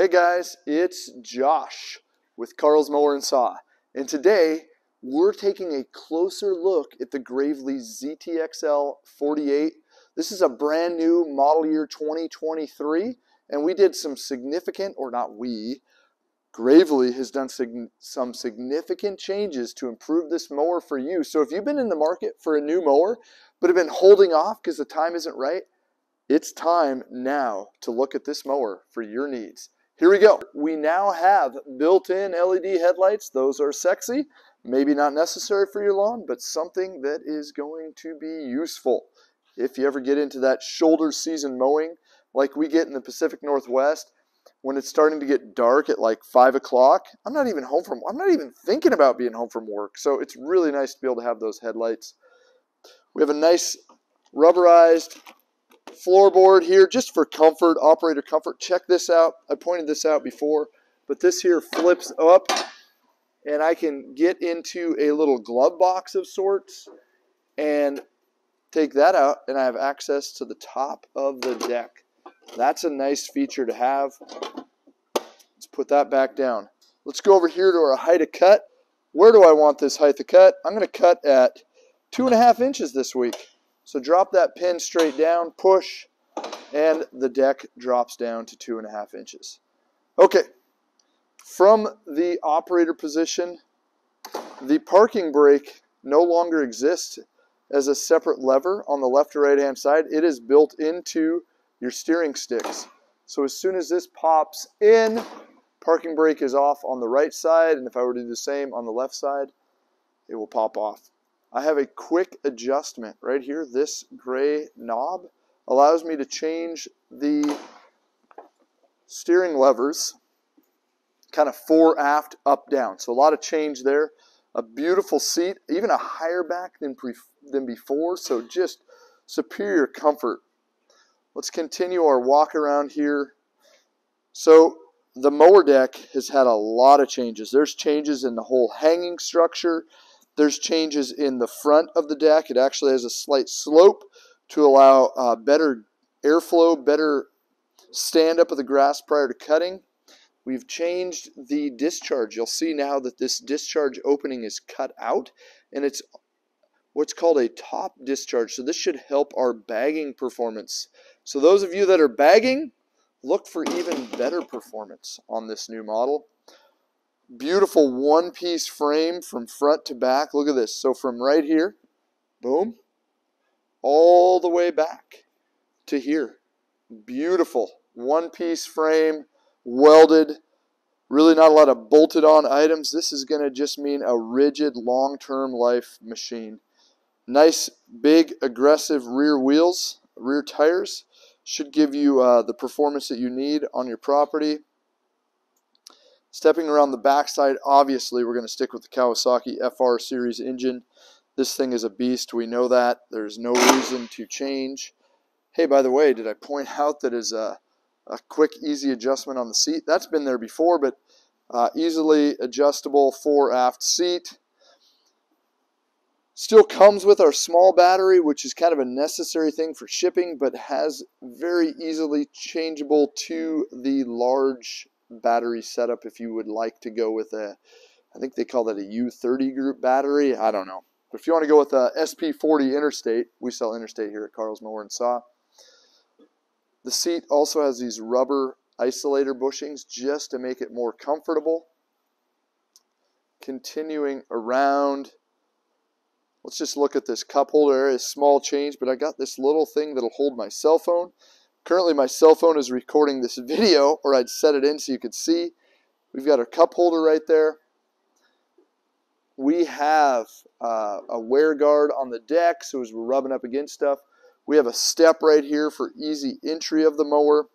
Hey guys, it's Josh with Carl's Mower and Saw. And today we're taking a closer look at the Gravely ZTXL 48. This is a brand new model year 2023 and we did some significant, or not we, Gravely has done sig some significant changes to improve this mower for you. So if you've been in the market for a new mower but have been holding off because the time isn't right, it's time now to look at this mower for your needs. Here we go. We now have built-in LED headlights. Those are sexy. Maybe not necessary for your lawn, but something that is going to be useful. If you ever get into that shoulder season mowing like we get in the Pacific Northwest, when it's starting to get dark at like five o'clock, I'm not even home from, I'm not even thinking about being home from work. So it's really nice to be able to have those headlights. We have a nice rubberized floorboard here just for comfort, operator comfort. Check this out. I pointed this out before, but this here flips up and I can get into a little glove box of sorts and take that out and I have access to the top of the deck. That's a nice feature to have. Let's put that back down. Let's go over here to our height of cut. Where do I want this height of cut? I'm going to cut at two and a half inches this week. So drop that pin straight down, push, and the deck drops down to two and a half inches. Okay, from the operator position, the parking brake no longer exists as a separate lever on the left or right hand side. It is built into your steering sticks. So as soon as this pops in, parking brake is off on the right side, and if I were to do the same on the left side, it will pop off. I have a quick adjustment right here. This gray knob allows me to change the steering levers kind of fore, aft, up, down. So a lot of change there. A beautiful seat, even a higher back than, than before, so just superior comfort. Let's continue our walk around here. So the mower deck has had a lot of changes. There's changes in the whole hanging structure. There's changes in the front of the deck. It actually has a slight slope to allow uh, better airflow, better stand up of the grass prior to cutting. We've changed the discharge. You'll see now that this discharge opening is cut out and it's what's called a top discharge. So this should help our bagging performance. So those of you that are bagging, look for even better performance on this new model. Beautiful one-piece frame from front to back. Look at this. So from right here, boom, all the way back to here. Beautiful one-piece frame, welded, really not a lot of bolted on items. This is going to just mean a rigid long-term life machine. Nice, big, aggressive rear wheels, rear tires. Should give you uh, the performance that you need on your property. Stepping around the backside, obviously we're going to stick with the Kawasaki FR series engine. This thing is a beast. We know that. There's no reason to change. Hey, by the way, did I point out that is a, a quick, easy adjustment on the seat? That's been there before, but uh, easily adjustable fore aft seat. Still comes with our small battery, which is kind of a necessary thing for shipping, but has very easily changeable to the large battery setup if you would like to go with a, I think they call that a U30 group battery. I don't know. But if you want to go with a SP40 Interstate, we sell Interstate here at Carl's Mower and Saw. The seat also has these rubber isolator bushings just to make it more comfortable. Continuing around, let's just look at this cup holder area, small change, but I got this little thing that'll hold my cell phone. Currently my cell phone is recording this video, or I'd set it in so you could see. We've got our cup holder right there. We have uh, a wear guard on the deck, so as we're rubbing up against stuff. We have a step right here for easy entry of the mower.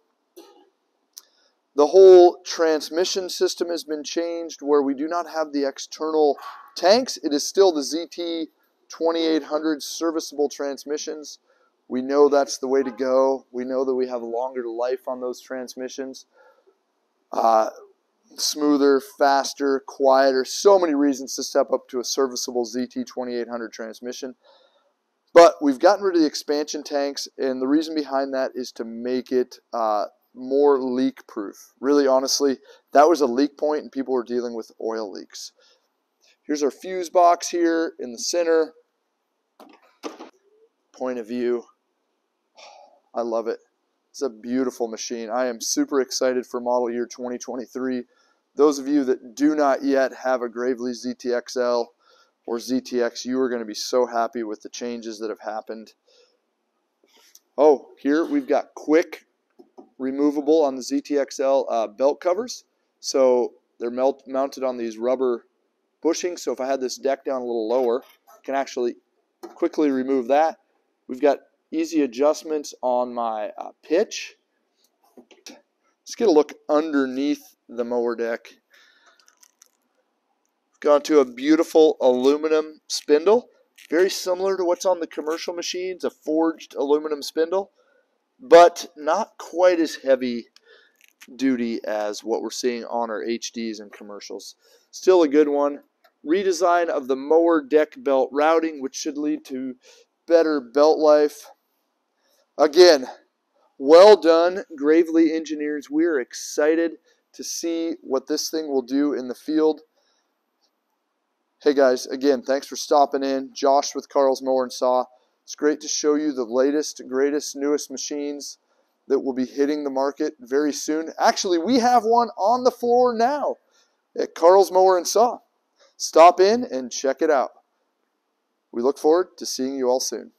The whole transmission system has been changed where we do not have the external tanks. It is still the ZT 2800 serviceable transmissions. We know that's the way to go. We know that we have a longer life on those transmissions. Uh, smoother, faster, quieter. So many reasons to step up to a serviceable ZT2800 transmission. But we've gotten rid of the expansion tanks, and the reason behind that is to make it uh, more leak proof. Really, honestly, that was a leak point and people were dealing with oil leaks. Here's our fuse box here in the center. Point of view. I love it. It's a beautiful machine. I am super excited for model year 2023. Those of you that do not yet have a Gravely ZTXL or ZTX, you are going to be so happy with the changes that have happened. Oh, here we've got quick removable on the ZTXL uh, belt covers. So they're melt, mounted on these rubber bushings. So if I had this deck down a little lower, I can actually quickly remove that. We've got easy adjustments on my uh, pitch. Let's get a look underneath the mower deck. Gone to a beautiful aluminum spindle, very similar to what's on the commercial machines, a forged aluminum spindle, but not quite as heavy duty as what we're seeing on our HDs and commercials. Still a good one. Redesign of the mower deck belt routing, which should lead to better belt life. Again, well done, Gravely engineers. We're excited to see what this thing will do in the field. Hey guys, again, thanks for stopping in. Josh with Carl's Mower and Saw. It's great to show you the latest, greatest, newest machines that will be hitting the market very soon. Actually, we have one on the floor now at Carl's Mower and Saw. Stop in and check it out. We look forward to seeing you all soon.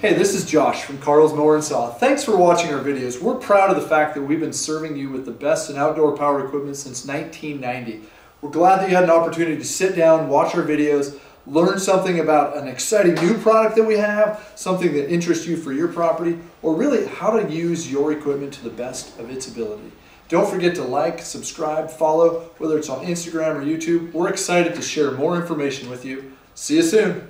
Hey, this is Josh from Carl's Mower and Saw. Thanks for watching our videos. We're proud of the fact that we've been serving you with the best in outdoor power equipment since 1990. We're glad that you had an opportunity to sit down, watch our videos, learn something about an exciting new product that we have, something that interests you for your property, or really how to use your equipment to the best of its ability. Don't forget to like, subscribe, follow, whether it's on Instagram or YouTube. We're excited to share more information with you. See you soon.